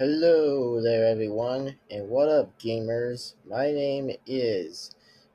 Hello there, everyone, and what up, gamers? My name is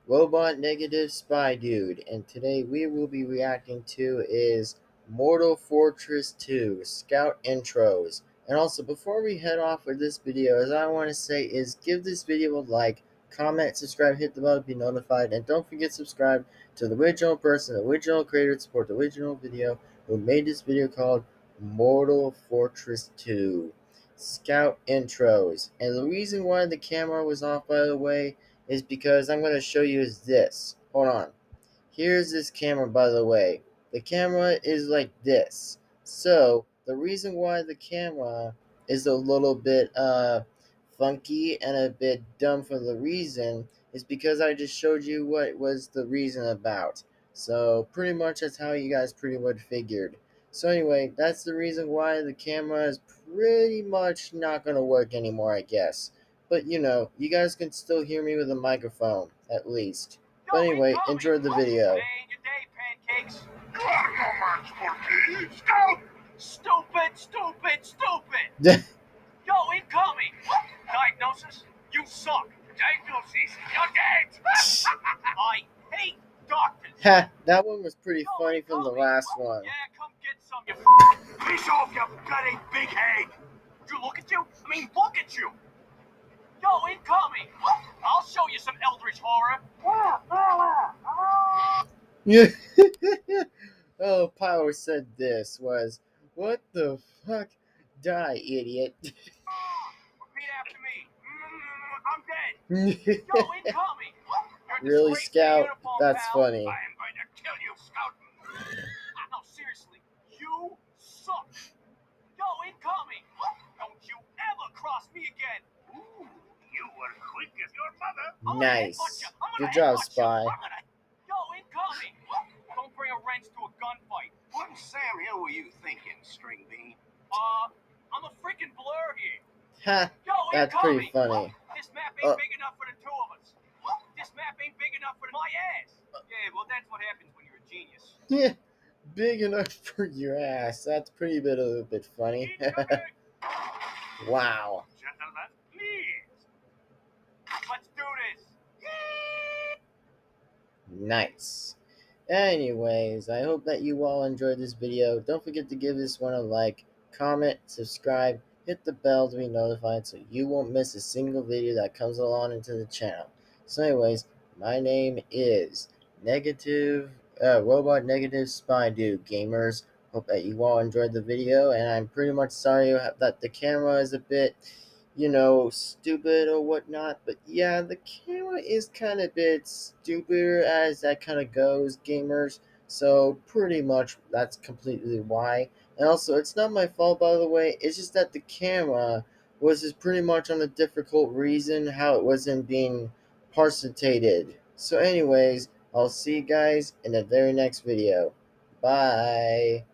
Robot Negative Spy Dude, and today we will be reacting to is Mortal Fortress 2 Scout Intros. And also, before we head off with this video, as I want to say is give this video a like, comment, subscribe, hit the bell to be notified, and don't forget subscribe to the original person, the original creator, to support the original video who made this video called Mortal Fortress 2. Scout intros. And the reason why the camera was off, by the way, is because I'm going to show you is this. Hold on. Here's this camera, by the way. The camera is like this. So, the reason why the camera is a little bit uh, funky and a bit dumb for the reason is because I just showed you what was the reason about. So, pretty much that's how you guys pretty much figured. So anyway, that's the reason why the camera is pretty much not going to work anymore, I guess. But you know, you guys can still hear me with a microphone, at least. But anyway, enjoy the video. Stupid, stupid, stupid! Yo, incoming! Diagnosis? You suck. Diagnosis? You're dead! I hate doctors! Ha, that one was pretty funny from the last one. Yeah, come get some, you Piss off, you bloody big head! Would you look at you? I mean, look at you! Yo, incoming! I'll show you some eldritch horror! Yeah. oh, Power said this was, what the fuck? Die, idiot. Repeat after me. Mm, I'm dead. Yo, incoming! Really, Scout? uniform, That's pal. funny. I am going to kill you, Scout. No, seriously, you suck. Yo, incoming! Don't you ever cross me again! Ooh, you were quick as your mother. Nice. headbutt ya. I'm Good job. Spy. Yo, incoming! Don't bring a wrench to a gunfight. What in Sam Hill were you thinking, String Bean? Uh, I'm a freaking blur here. Ha, Yo, that's pretty funny. This map ain't Uh. big enough for the two of us. This map ain't big enough for my ass. Yeah, well, that's what happens when you're a genius. Yeah, big enough for your ass. That's pretty bit a bit funny. Wow. Gentlemen, please. Let's do this. Nice. Anyways, I hope that you all enjoyed this video. Don't forget to give this one a like, comment, subscribe, hit the bell to be notified so you won't miss a single video that comes along into the channel. So anyways, my name is Negative uh, Robot Negative Spy Dude Gamers. Hope that you all enjoyed the video and I'm pretty much sorry that the camera is a bit you know, stupid or whatnot. But yeah, the camera is kind of a bit stupider as that kind of goes, gamers. So pretty much that's completely why. And also, it's not my fault, by the way. It's just that the camera was just pretty much on a difficult reason how it wasn't being parcetated. So anyways, I'll see you guys in the very next video. Bye.